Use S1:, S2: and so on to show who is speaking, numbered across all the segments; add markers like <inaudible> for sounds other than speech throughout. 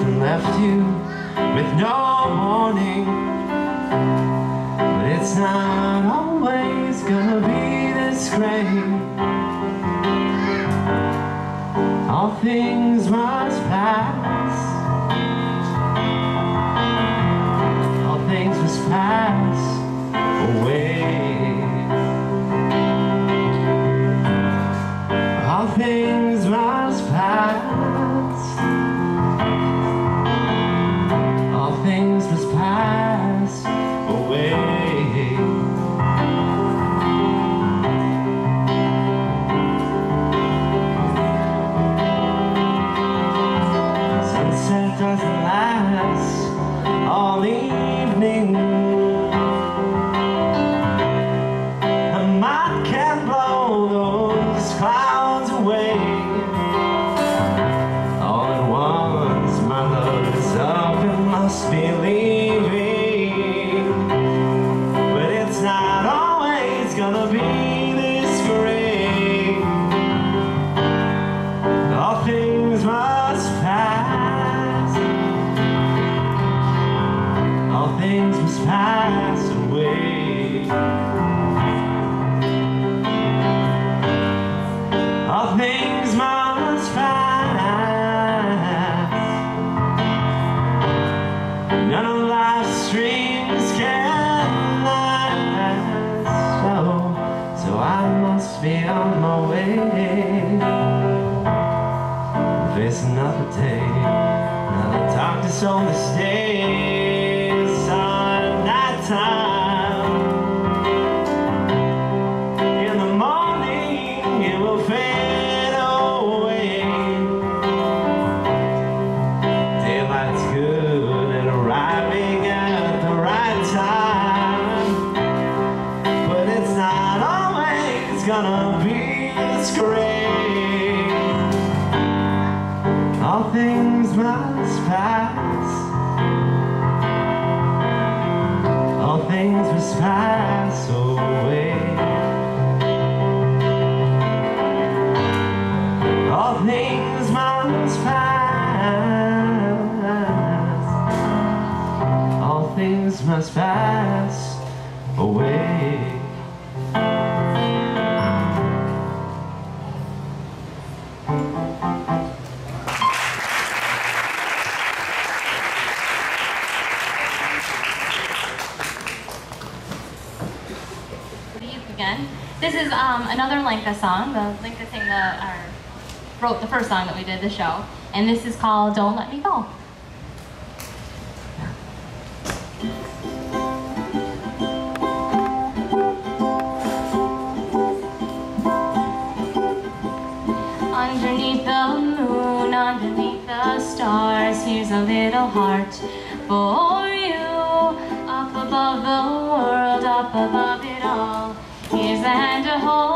S1: and left you with no warning. But it's not always gonna be this great. All things must pass. All things must pass away. None of life's streams can last. Oh, so I must be on my way. Face another day, another darkness on the stairs things must pass away.
S2: Again. This is um, another Lenka song. The Lenka sang the, wrote the first song that we did the show, and this is called "Don't Let Me Go." A little heart for you. Up above the world, up above it all, here's the hand to hold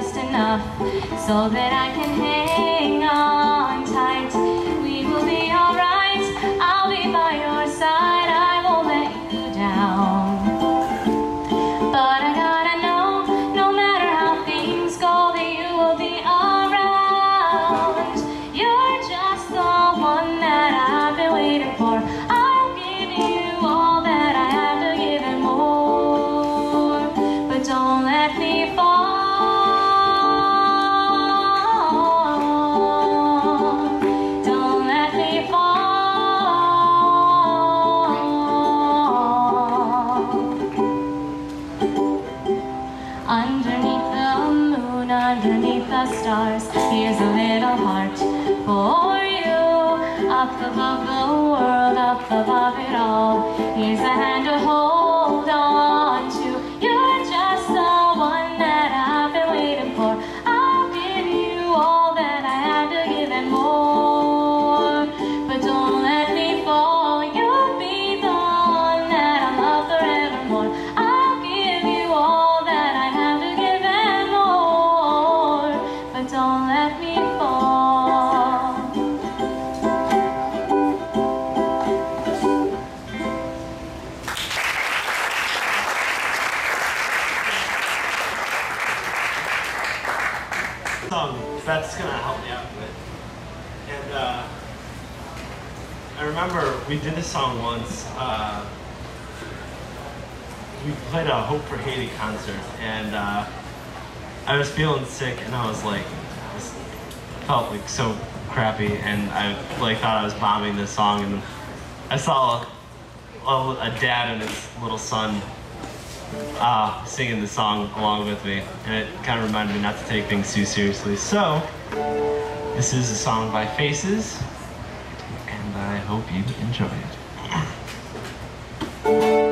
S2: just enough so that I can hang on tight. We will be alright, I'll be by your side, I won't let you down. But I gotta know, no matter how things go, that you will be around. You're just the one that I've been waiting for. I'll give you all that I have to give and more. But don't let me fall. Above the world,
S1: song Beth's gonna help me out with. And uh, I remember we did this song once. Uh, we played a Hope for Haiti concert, and uh, I was feeling sick, and I was like, just felt like so crappy, and I like thought I was bombing this song, and I saw a, a dad and his little son uh, singing the song along with me, and it kind of reminded me not to take things too seriously. So, this is a song by Faces, and I hope you enjoy it. <clears throat>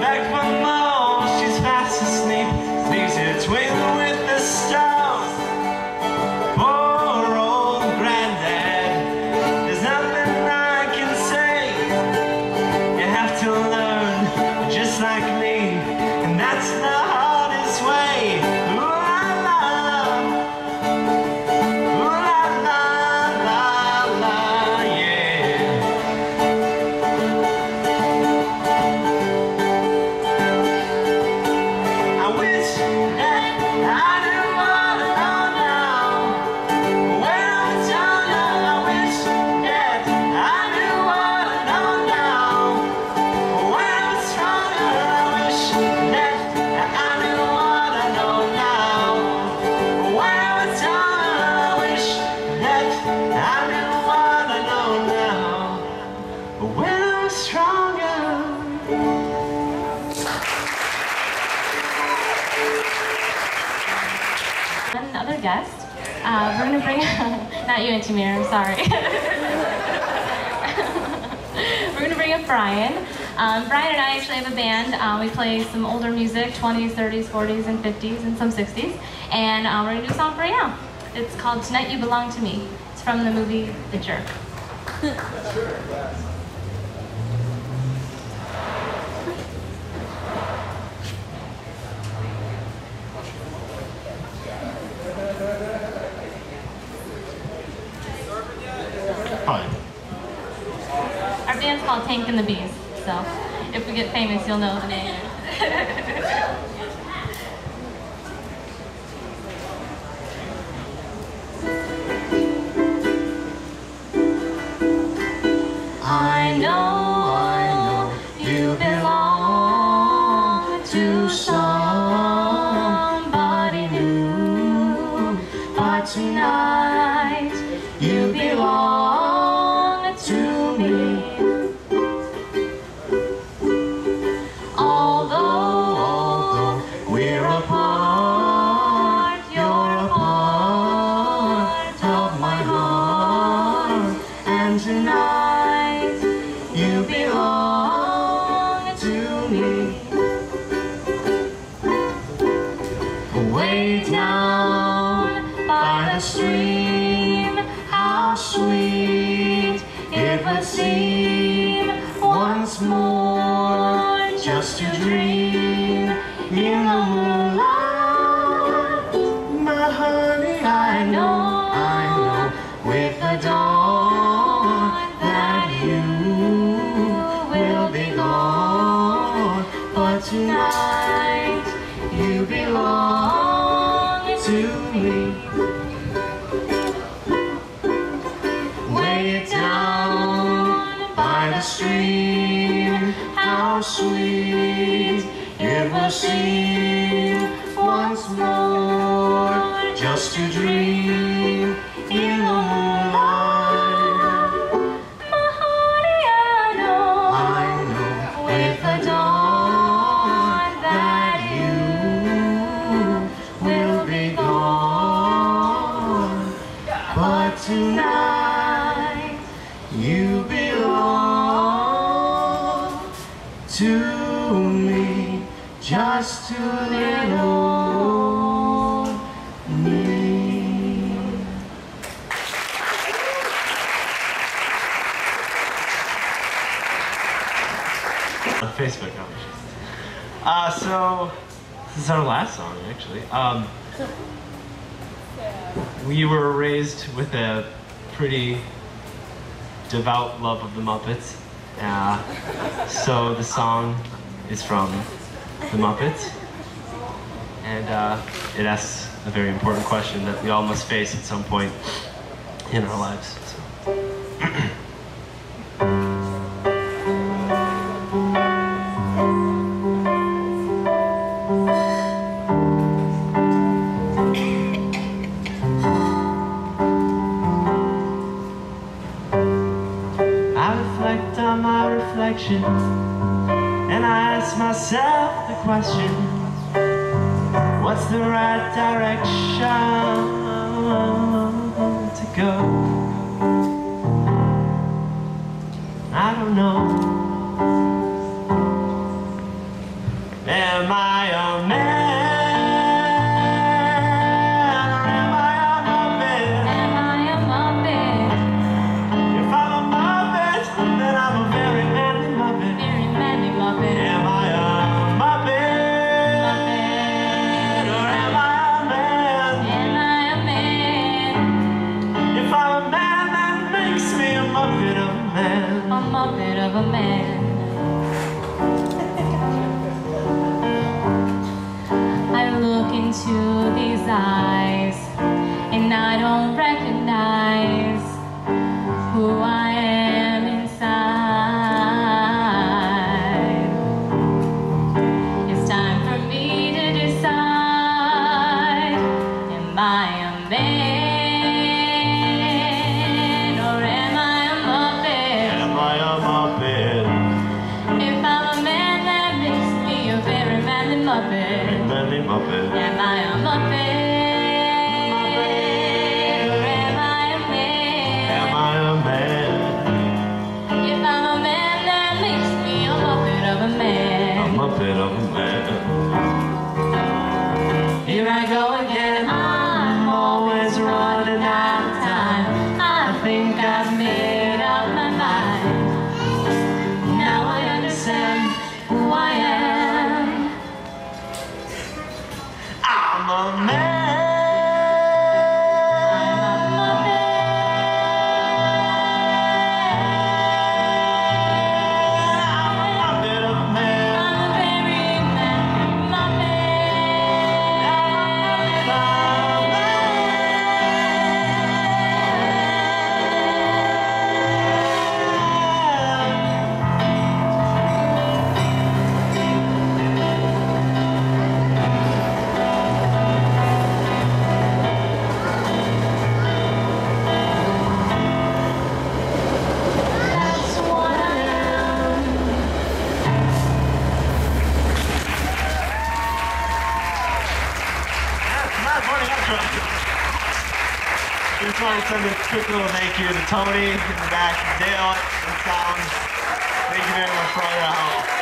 S1: back from home, she's fast asleep, leaves twinkling with the
S2: Another guest. Uh, we're gonna bring <laughs> not you and Tamir. I'm sorry. <laughs> we're gonna bring up Brian. Um, Brian and I actually have a band. Uh, we play some older music, 20s, 30s, 40s, and 50s, and some 60s. And uh, we're gonna do a song for you now. It's called "Tonight You Belong to Me." It's from the movie The Jerk. <laughs> called Tank and the Bees. So if we get famous, you'll know the name. I know, I know you belong to somebody Stream, how sweet it would seem once more just to dream in the moonlight.
S1: My honey,
S2: I know,
S1: I know,
S2: with the dawn that you will be gone, but tonight you belong to me. Sweet. It will seem once more just to dream
S1: this is our last song, actually. Um, we were raised with a pretty devout love of the Muppets. Uh, so the song is from the Muppets, and uh, it asks a very important question that we all must face at some point in our lives. So. <clears throat> reflection and I ask myself the question What's the right direction
S2: into these eyes. And I don't Manly Muppet. Am I a Muppet? I'm a man.
S1: Thank you to Tony in the back, Dale in Tom. Thank you very much for all your help.